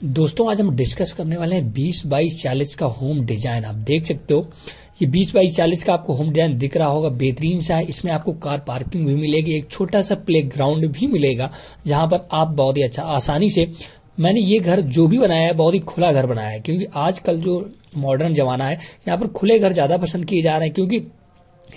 दोस्तों, आज हम डिस्कस करने वाले हैं 20 बाई 40 का होम डिज़ाइन। आप देख सकते हो, ये 20 बाई 40 का आपको होम डिज़ाइन दिख रहा होगा, बेहतरीन सा है। इसमें आपको कार पार्किंग भी मिलेगी, एक छोटा सा प्ले ग्राउंड भी मिलेगा, जहाँ पर आप बहुत ही अच्छा आसानी से, मैंने ये घर जो भी बनाया है, बहुत ही खुला घर बनाया है, क्योंकि आजकल जो मॉडर्न जमाना है, यहाँ पर खुले घर ज़्यादा पसंद किए जा रहे हैं, क्योंकि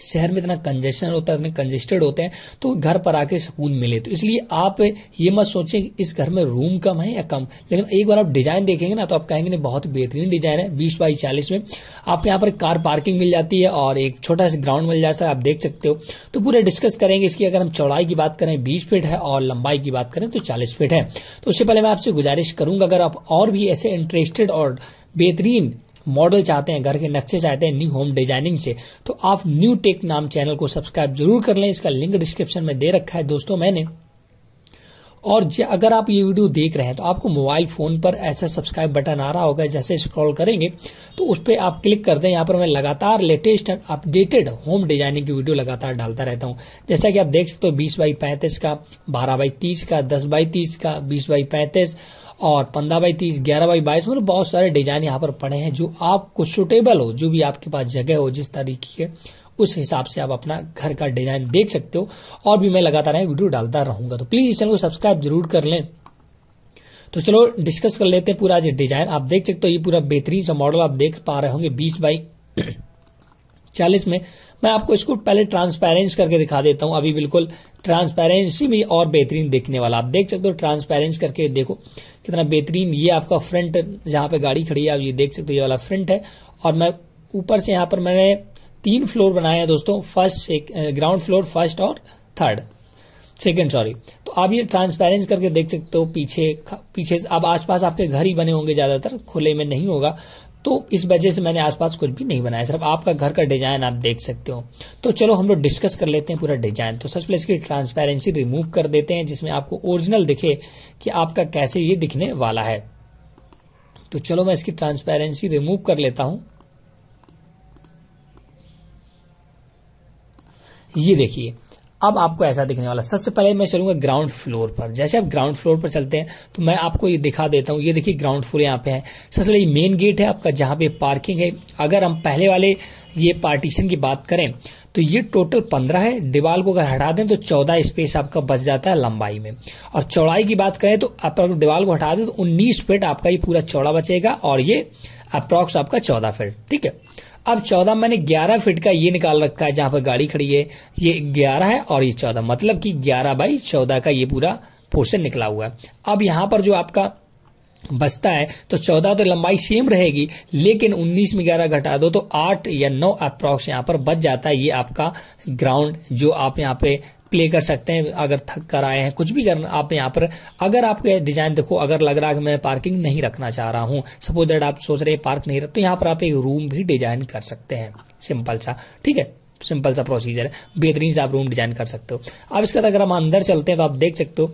शहर में इतना कंजेशन होता है, इतने कंजेस्टेड होते हैं तो घर पर आके सुकून मिले। तो इसलिए आप ये मत सोचें कि इस घर में रूम कम है या कम। लेकिन एक बार आप डिज़ाइन देखेंगे ना तो आप कहेंगे बहुत बेहतरीन डिज़ाइन है, बीस बाई चालीस में। आपके यहाँ पर कार पार्किंग मिल जाती है और एक छोटा सा ग्राउंड मिल जाता है, आप देख सकते हो। तो पूरे डिस्कस करेंगे इसकी। अगर हम चौड़ाई की बात करें, बीस फीट है और लंबाई की बात करें तो चालीस फीट है। तो उससे पहले मैं आपसे गुजारिश करूँगा, अगर आप और भी ऐसे इंटरेस्टेड और बेहतरीन मॉडल चाहते हैं, घर के नक्शे चाहते हैं न्यू होम डिज़ाइनिंग से तो आप न्यू टेक नाम चैनल को सब्सक्राइब ज़रूर कर लें। इसका लिंक डिस्क्रिप्शन में दे रखा है। दोस्तों, मैंने और अगर आप ये वीडियो देख रहे हैं तो आपको मोबाइल फ़ोन पर ऐसा सब्सक्राइब बटन आ रहा होगा जैसे स्क्रॉल करेंगे तो उस पर आप क्लिक कर दें। यहाँ पर मैं लगातार लेटेस्ट अपडेटेड होम डिज़ाइनिंग की वीडियो लगातार डालता रहता हूँ। जैसा कि आप देख सकते हो, बीस बाई पैंतीस का, बारह बाई तीस का, दस बाई तीस का, बीस बाई पैंतीस और पंद्रह बाई तीस, ग्यारह बाई बाईस मतलब बहुत सारे डिज़ाइन यहाँ पर पड़े हैं जो आपको सुटेबल हो, जो भी आपके पास जगह हो, जिस तरीके के उस हिसाब से आप अपना घर का डिज़ाइन देख सकते हो और भी मैं लगातार वीडियो डालता रहूँगा। तो प्लीज़ इस चैनल को सब्सक्राइब ज़रूर कर लें। तो चलो डिस्कस कर लेते हैं पूरा जो डिज़ाइन आप देख सकते हो ये पूरा बेहतरीन सा मॉडल आप देख पा रहे होंगे बीस बाई चालीस में मैं आपको इसको पहले ट्रांसपेरेंस करके दिखा देता हूँ। अभी बिल्कुल ट्रांसपेरेंसी में और बेहतरीन देखने वाला। आप देख सकते हो ट्रांसपेरेंस करके देखो कितना बेहतरीन ये आपका फ्रंट जहाँ पे गाड़ी खड़ी है, आप ये देख सकते हो, ये वाला फ्रंट है। और मैं ऊपर से यहाँ पर मैंने तीन फ्लोर बनाए हैं दोस्तों फ़र्स्ट ग्राउंड फ्लोर फ़र्स्ट और थर्ड सेकेंड सॉरी तो आप ये ट्रांसपेरेंस करके देख सकते हो, पीछे पीछे अब आसपास आपके घर ही बने होंगे ज़्यादातर, खुले में नहीं होगा। तो इस वजह से मैंने आसपास कुछ भी नहीं बनाया, सिर्फ़ आपका घर का डिज़ाइन आप देख सकते हो। तो चलो हम लोग डिस्कस कर लेते हैं पूरा डिज़ाइन तो सबसे पहले इसकी ट्रांसपेरेंसी रिमूव कर देते हैं, जिसमें आपको ओरिजिनल दिखे कि आपका कैसे ये दिखने वाला है। तो चलो मैं इसकी ट्रांसपेरेंसी रिमूव कर लेता हूँ। ये देखिए, अब आपको ऐसा दिखने वाला सबसे पहले मैं चलूँगा ग्राउंड फ्लोर पर। जैसे आप ग्राउंड फ्लोर पर चलते हैं तो मैं आपको ये दिखा देता हूँ। ये देखिए ग्राउंड फ्लोर यहाँ पे है। सबसे पहले मेन गेट है आपका, जहाँ पे पार्किंग है। अगर हम पहले वाले ये पार्टीशन की बात करें तो ये टोटल पंद्रह है। दीवार को अगर हटा दें तो चौदह स्पेस आपका बच जाता है लंबाई में। और चौड़ाई की बात करें तो आप दीवार को हटा दें तो उन्नीस फीट आपका ये पूरा चौड़ा बचेगा। और ये अप्रॉक्स आपका चौदह फीट ठीक है? अब चौदह मैंने ग्यारह फीट का ये निकाल रखा है जहाँ पर गाड़ी खड़ी है। ये ग्यारह है और ये चौदह मतलब कि ग्यारह बाई चौदह का ये पूरा पोर्शन निकला हुआ है। अब यहाँ पर जो आपका बचता है तो चौदह तो लंबाई सेम रहेगी, लेकिन उन्नीस में ग्यारह घटा दो तो आठ या नौ अप्रॉक्स यहाँ पर बच जाता है। ये आपका ग्राउंड जो आप यहाँ पे प्ले कर सकते हैं, अगर थक कर आए हैं, कुछ भी करना, आप यहाँ पर, अगर आपको डिज़ाइन देखो, अगर लग रहा है कि मैं पार्किंग नहीं रखना चाह रहा हूँ सपोज़ दैट आप सोच रहे हैं पार्क नहीं रख तो यहाँ पर आप एक रूम भी डिज़ाइन कर सकते हैं। सिंपल सा, ठीक है? सिंपल सा प्रोसीजर है। बेहतरीन से आप रूम डिज़ाइन कर सकते हो। अब इसके बाद अगर हम अंदर चलते हैं तो आप देख सकते हो,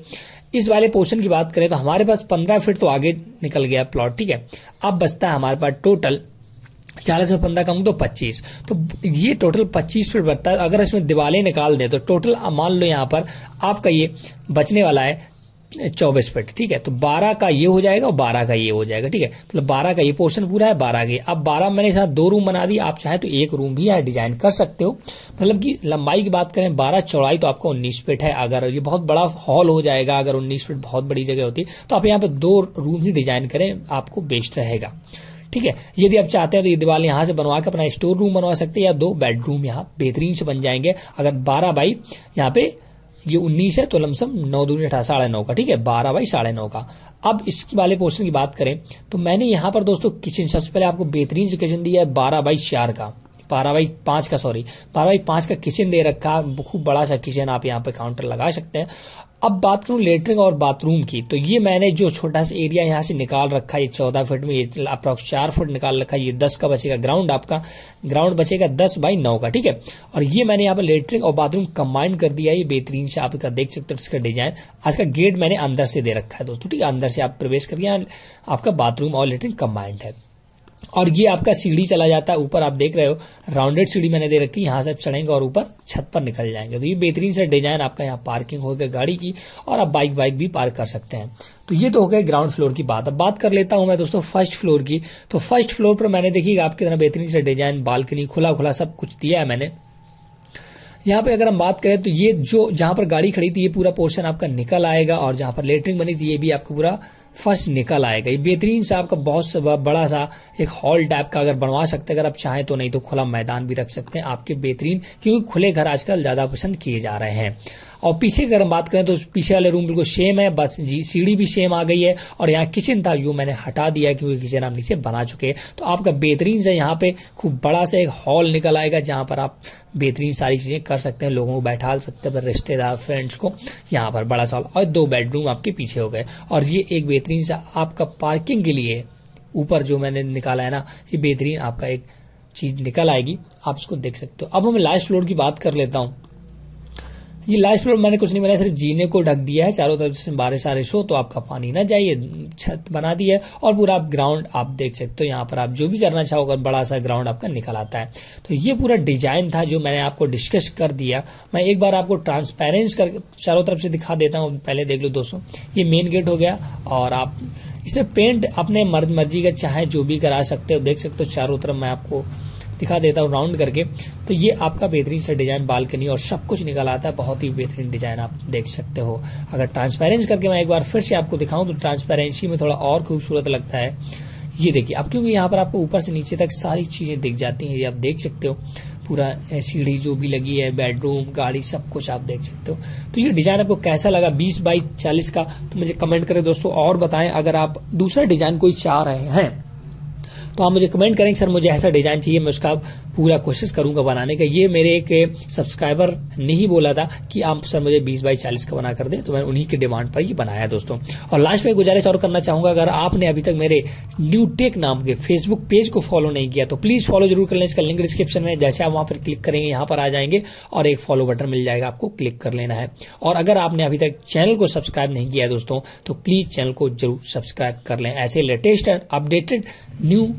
इस वाले पोर्शन की बात करें तो हमारे पास पंद्रह फीट तो आगे निकल गया प्लॉट ठीक है? अब बचता है हमारे पास टोटल चालीस में पंद्रह कम तो पच्चीस। तो ये टोटल पच्चीस फीट बढ़ता है। अगर इसमें दिवाले निकाल दे तो टोटल मान लो यहाँ पर आपका ये बचने वाला है चौबीस फिट, ठीक है? तो बारह का ये हो जाएगा और बारह का ये हो जाएगा, ठीक है? मतलब तो बारह का ये पोर्शन पूरा है, बारह का अब बारह मैंने साथ दो रूम बना दिया आप चाहे तो एक रूम भी यहाँ डिज़ाइन कर सकते हो। मतलब कि लंबाई की बात करें, बारह चौड़ाई तो आपको उन्नीस फीट है। अगर ये बहुत बड़ा हॉल हो जाएगा, अगर उन्नीस फीट बहुत बड़ी जगह होती तो आप यहाँ पे दो रूम ही डिज़ाइन करें, आपको बेस्ट रहेगा। ठीक है? यदि आप चाहते हैं तो ये दीवार यहाँ से बनवा के अपना स्टोर रूम बनवा सकते हैं या दो बेडरूम यहाँ बेहतरीन से बन जाएँगे। अगर बारह बाई यहाँ पे ये उन्नीस है तो लमसम नौ दूनी अठारह, साढ़े नौ का, ठीक है? बारह बाई साढ़े नौ का। अब इस वाले पोर्शन की बात करें तो मैंने यहाँ पर दोस्तों किचन सबसे पहले आपको बेहतरीन से किचन दिया है बारह बाई चार का। बाई पाँच का सॉरी बाई पाँच का किचन दे रखा, खूब बड़ा सा किचन आप यहाँ पे काउंटर लगा सकते हैं। अब बात करूँ लेटरिन और बाथरूम की तो ये मैंने जो छोटा सा एरिया यहाँ से निकाल रखा है ये चौदह फीट में, ये अप्रॉक्स चार फुट निकाल रखा है ये दस का बचेगा ग्राउंड आपका ग्राउंड बचेगा दस बाई नौ का, ठीक है? और ये मैंने यहाँ पर लेटरिन और बाथरूम कंबाइन कर दिया है ये बेहतरीन से आप इसका देख सकते हो, इसका डिज़ाइन आज का गेट मैंने अंदर से दे रखा है दोस्तों, ठीक है? अंदर से आप प्रवेश करिए, आपका बाथरूम और लेटरिन कंबाइंड है। और ये आपका सीढ़ी चला जाता है, ऊपर आप देख रहे हो राउंडेड सीढ़ी मैंने दे रखी है, यहाँ से आप चढ़ेंगे और ऊपर छत पर निकल जाएँगे। तो ये बेहतरीन से डिज़ाइन आपका यहाँ पार्किंग हो गया गाड़ी की और आप बाइक वाइक भी पार्क कर सकते हैं। तो ये तो हो गया ग्राउंड फ्लोर की बात। अब बात कर लेता हूँ मैं दोस्तों फ़र्स्ट फ्लोर की। तो फ़र्स्ट फ्लोर पर मैंने देखी आपकी तरह बेहतरीन सा डिज़ाइन बालकनी खुला खुला सब कुछ दिया है मैंने। यहाँ पे अगर हम बात करें तो ये जो जहाँ पर गाड़ी खड़ी थी, ये पूरा पोर्शन आपका निकल आएगा और जहाँ पर लेटरिंग बनी थी, ये भी आपको पूरा फर्श निकल आएगा ये बेहतरीन सा आपका बहुत सा बड़ा सा एक हॉल टाइप का अगर बनवा सकते हैं, अगर आप चाहें तो नहीं तो खुला मैदान भी रख सकते हैं आपके बेहतरीन, क्योंकि खुले घर आजकल ज़्यादा पसंद किए जा रहे हैं। और पीछे अगर हम बात करें तो पीछे वाले रूम बिल्कुल सेम है, बस जी, सीढ़ी भी सेम आ गई है और यहाँ किचन था व्यू मैंने हटा दिया क्योंकि किचन आप नीचे बना चुके हैं। तो आपका बेहतरीन से यहाँ पे खूब बड़ा सा एक हॉल निकल आएगा जहाँ पर आप बेहतरीन सारी चीज़ें कर सकते हैं, लोगों को बैठा सकते हैं, रिश्तेदार फ्रेंड्स को यहाँ पर बड़ा सा और दो बेडरूम आपके पीछे हो गए। और ये एक बेहतरीन सा आपका पार्किंग के लिए ऊपर जो मैंने निकाला है ना, ये बेहतरीन आपका एक चीज़ निकल आएगी। आप इसको देख सकते हो। अब हम लास्ट फ्लोर की बात कर लेता हूँ। ये लास्ट फ्लोर मैंने कुछ नहीं बनाया, सिर्फ़ जीने को ढक दिया है, चारों तरफ़ से बारिश सारिश हो तो आपका पानी ना जाइए, छत बना दी है, और पूरा आप ग्राउंड आप देख सकते हो, यहाँ पर आप जो भी करना चाहोगे बड़ा सा ग्राउंड आपका निकल आता है। तो ये पूरा डिज़ाइन था जो मैंने आपको डिस्कस कर दिया। मैं एक बार आपको ट्रांसपेरेंस कर, चारों तरफ़ से दिखा देता हूँ, पहले देख लो दोस्तों, ये मेन गेट हो गया, और आप इसे पेंट अपने मर्द मर्ज़ी का चाहे जो भी करा सकते हो, देख सकते हो, चारों तरफ़ मैं आपको दिखा देता हूँ राउंड करके। तो ये आपका बेहतरीन सा डिज़ाइन बालकनी और सब कुछ निकल आता है। बहुत ही बेहतरीन डिज़ाइन आप देख सकते हो। अगर ट्रांसपेरेंस करके मैं एक बार फिर से आपको दिखाऊँ तो ट्रांसपेरेंसी में थोड़ा और खूबसूरत लगता है। ये देखिए, अब क्योंकि यहाँ पर आपको ऊपर से नीचे तक सारी चीज़ें दिख जाती हैं, ये आप देख सकते हो। पूरा सीढ़ी जो भी लगी है बेडरूम गाड़ी, सब कुछ आप देख सकते हो। तो ये डिज़ाइन आपको कैसा लगा? 20 बाई 40 का? तो मुझे कमेंट करें दोस्तों और बताएँ, अगर आप दूसरा डिज़ाइन कोई चाह रहे हैं। तो आप मुझे कमेंट करेंगे सर मुझे ऐसा डिज़ाइन चाहिए, मैं उसका पूरा कोशिश करूँगा बनाने का। ये मेरे एक सब्सक्राइबर ने ही बोला था कि आप सर मुझे 20 बाई 40 का बना कर दें तो मैं उन्हीं के डिमांड पर ये बनाया दोस्तों। और लास्ट में गुजारिश और करना चाहूँगा, अगर आपने अभी तक मेरे न्यू टेक नाम के फेसबुक पेज को फॉलो नहीं किया तो प्लीज़ फॉलो ज़रूर कर लें। इसका लिंक डिस्क्रिप्शन में जैसे आप वहाँ पर क्लिक करेंगे, यहाँ पर आ जाएँगे और एक फॉलो बटन मिल जाएगा, आपको क्लिक कर लेना है। और अगर आपने अभी तक चैनल को सब्सक्राइब नहीं किया दोस्तों तो प्लीज़ चैनल को ज़रूर सब्सक्राइब कर लें। ऐसे लेटेस्ट अपडेटेड न्यू